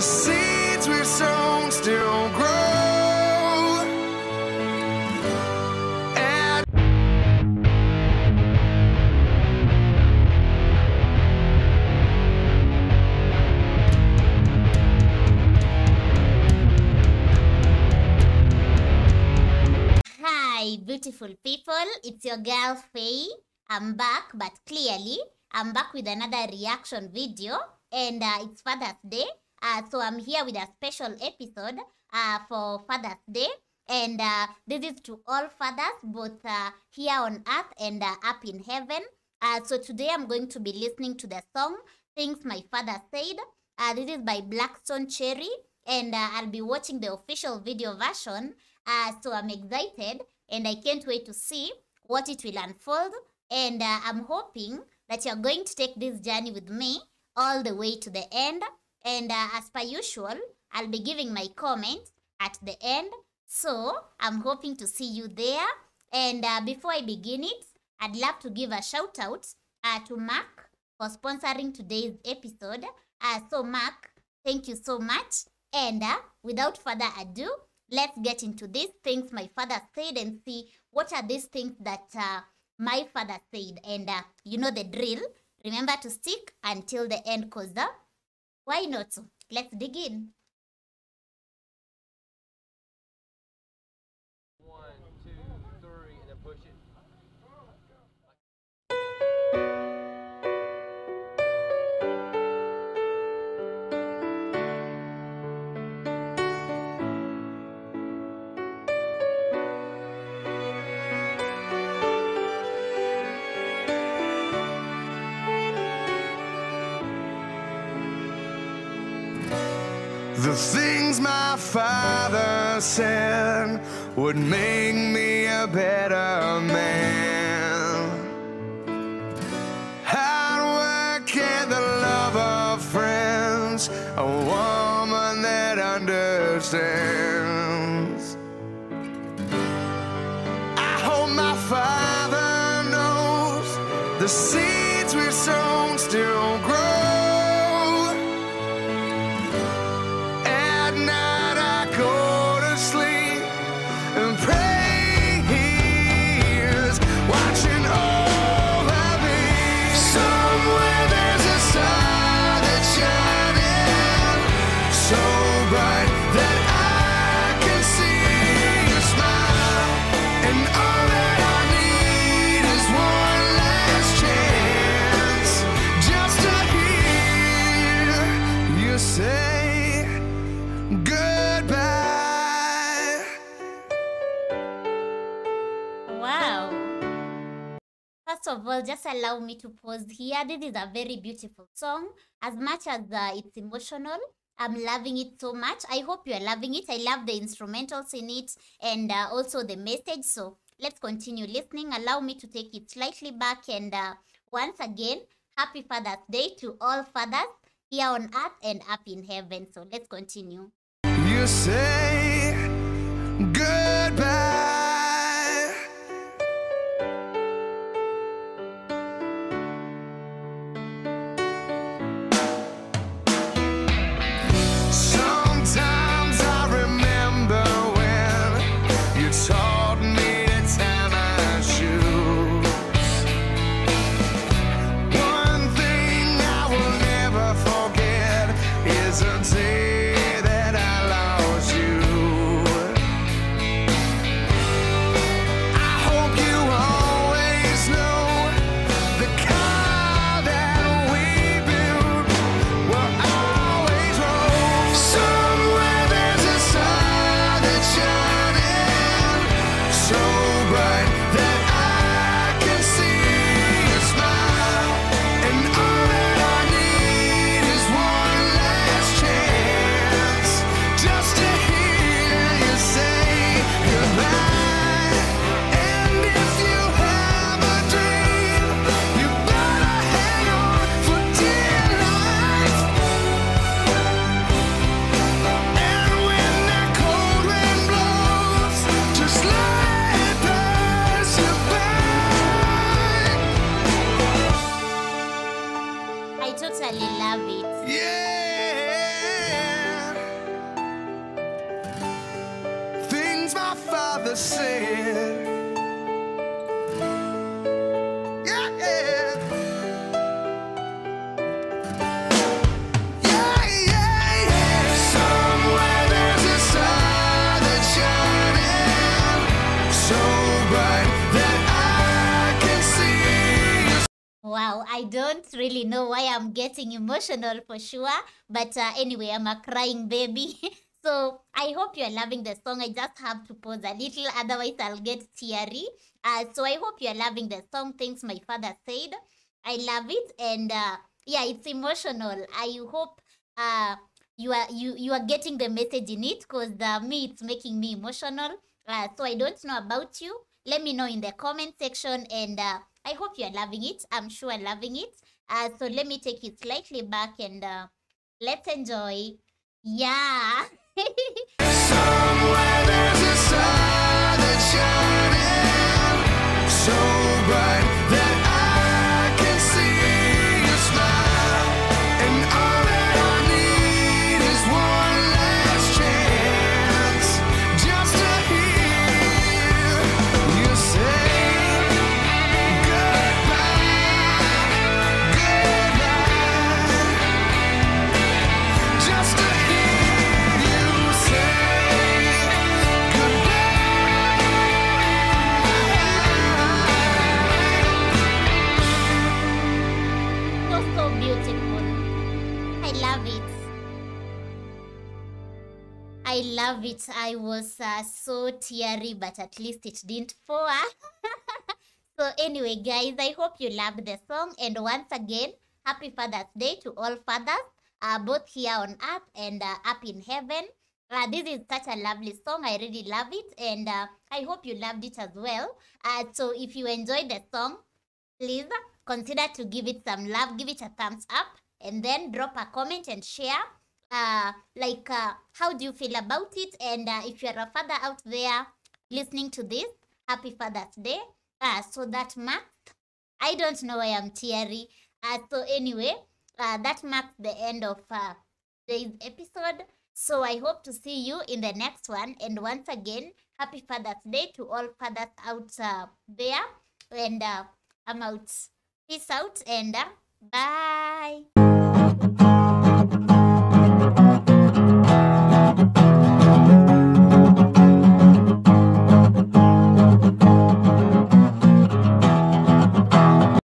The seeds we've sown still grow. And Hi, beautiful people. It's your girl Faye. I'm back, but clearly, I'm back with another reaction video, and uh, it's Father's Day. Uh, so I'm here with a special episode uh, for Father's Day, and uh, this is to all fathers, both uh, here on earth and uh, up in heaven. Uh, so today I'm going to be listening to the song "Things My Father Said." This is by Black Stone Cherry, and I'll be watching the official video version. So I'm excited and I can't wait to see what it will unfold. And I'm hoping that you're going to take this journey with me all the way to the end. And uh, as per usual, I'll be giving my comments at the end. So I'm hoping to see you there. And uh, before I begin it, I'd love to give a shout out uh, to Mark for sponsoring today's episode. Uh, so, Mark, thank you so much. And uh, without further ado, let's get into these things my father said and see what are these things that uh, my father said. And uh, you know the drill. Remember to stick until the end, cause uh, why not? Let's dig in. The things my father said would make me a better man. Hard work and the love of friends, a woman that understands. I hope my father knows the seeds we've sown still grow. Of all, just allow me to pause here. This is a very beautiful song. As much as uh, it's emotional, I'm loving it so much. I hope you're loving it. I love the instrumentals in it and uh, also the message. So let's continue listening. Allow me to take it slightly back. And uh, once again, happy Father's Day to all fathers here on earth and up in heaven. So let's continue. You say I totally love it. Yeah. Things my father said. Wow, I don't really know why I'm getting emotional for sure, but uh, anyway, I'm a crying baby. so I hope you're loving the song. I just have to pause a little, otherwise I'll get teary. Uh, so I hope you're loving the song. Things my father said. I love it, and uh, yeah, it's emotional. I hope uh, you are you you are getting the message in it, cause uh, me it's making me emotional. Uh, so I don't know about you. Let me know in the comment section, and uh, I hope you're loving it. I'm sure I'm loving it. Uh, so let me take it slightly back and uh, let's enjoy. Yeah. Somewhere there's a that's shining so bright love it. I love it. I was uh, so teary, but at least it didn't pour. so anyway, guys, I hope you loved the song. And once again, happy Father's Day to all fathers, uh, both here on earth and uh, up in heaven. Uh, this is such a lovely song. I really love it, and uh, I hope you loved it as well. Uh, so if you enjoyed the song, please consider to give it some love give it a thumbs up and then drop a comment and share uh like uh, how do you feel about it? And uh, if you're a father out there listening to this happy father's day. Uh so that marks i don't know why i'm teary. Uh so anyway uh that marks the end of uh today's episode. So i hope to see you in the next one. And once again happy father's day to all fathers out uh, there. And uh, I'm out. Peace out and uh, bye